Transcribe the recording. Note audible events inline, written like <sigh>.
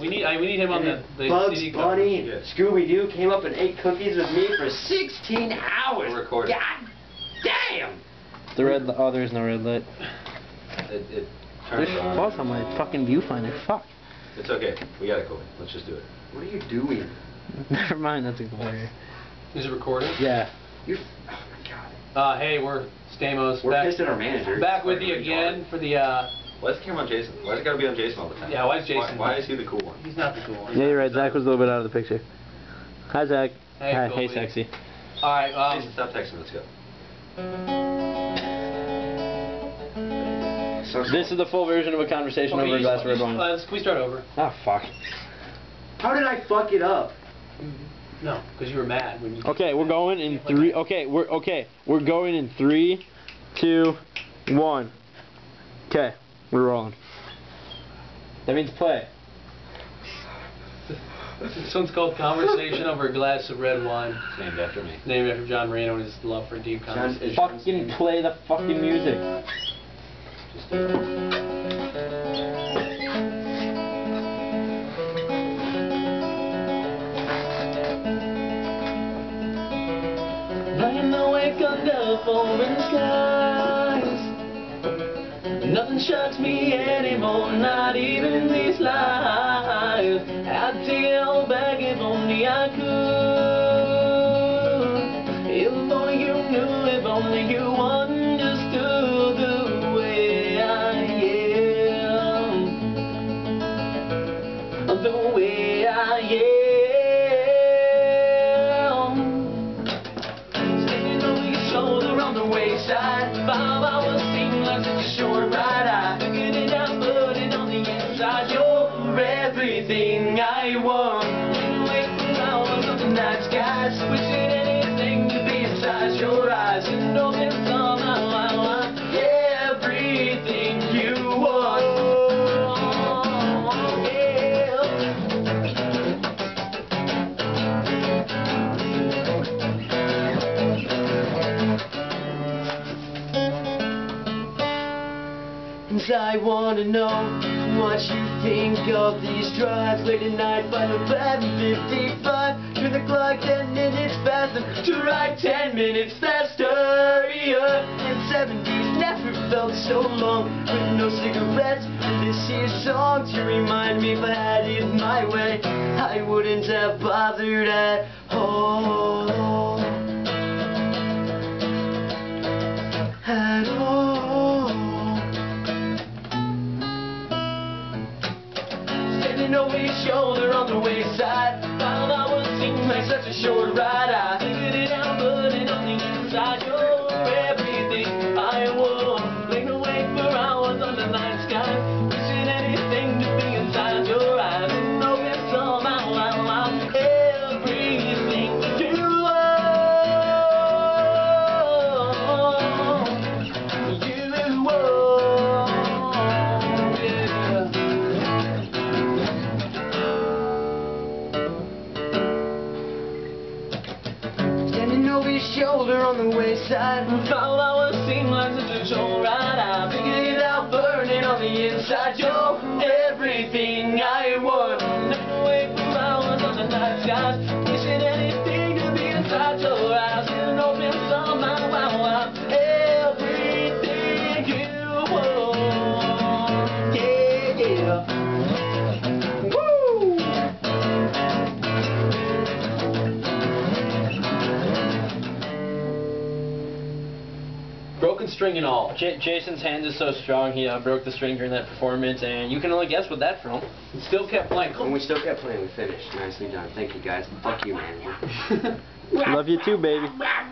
We need I, we need him on the, the Bugs CD cover. Bunny, Yeah. Scooby Doo came up and ate cookies with me for 16 hours. We're recording. God damn. The red. li- Oh, there's no red light. It, it There's turns on. fuzz on my fucking viewfinder. Fuck. It's okay. We got it going. Let's just do it. What are you doing? <laughs> Never mind. That's a glare. Is it recording? Yeah. You. Oh my god. Uh, hey, we're Stamos. We're back, pissed at our manager. back with you again for the. uh Why's the camera on Jason? Why's it gotta be on Jason all the time? Yeah, why is Jason- Why, why is he the cool one? He's not the cool one. Yeah, you're right. Zach was a little bit out of the picture. Hi, Zach. Hey, Hi, Colby. hey, sexy. All right. Um, Jason, stop texting. Let's go. So This is the full version of a conversation okay, over a glass of red you- wine. uh, can we start over? Ah, fuck. How did I fuck it up? No, because you were mad when you. Okay, we're going in three. Okay, we're okay. We're going in three, two, one. Okay, we're rolling. That means play. This one's called Conversation Over a Glass of Red Wine, It's named after me. named after John Marino and his love for deep conversation. is Fucking play the fucking music. Just. Lying awake under foreign skies. Nothing shocks me anymore, not even these lies. I'd take it all back if only I could. If only you knew, if only you understood the way I am. The way I am. Standing over your shoulder on the wayside. Five hours seem like such I wanna know what you think of these drives. Late at night by the 11.55 Turn the clock 10 minutes faster to ride 10 minutes faster. Yeah, and 70s never felt so long with no cigarettes. And this here song to remind me if I had it my way I wouldn't have bothered at all Over your shoulder on the wayside. Five hours seems like such a short ride. I figured it out, shoulder on the wayside Five hours seem like such a short ride I figured it out burning on the inside. You're everything I want Broken string and all. J- Jason's hand is so strong, he uh, broke the string during that performance, and you can only guess what that from. Still kept playing. And we still kept playing. We finished. Nicely done. Thank you guys. Fuck you, manager. <laughs> Love you too, baby. <laughs>